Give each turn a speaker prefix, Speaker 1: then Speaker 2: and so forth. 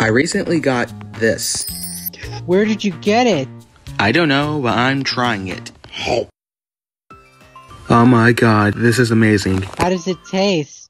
Speaker 1: I recently got this.
Speaker 2: Where did you get it?
Speaker 1: I don't know, but I'm trying it. Oh my god, this is amazing.
Speaker 2: How does it taste?